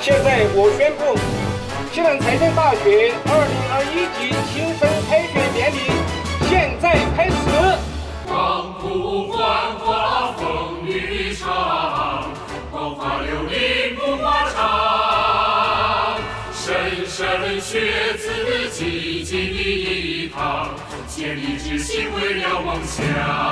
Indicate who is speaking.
Speaker 1: 现在我宣布，西南财经大学
Speaker 2: 二零二一学子济济一堂，千里之行为了梦想。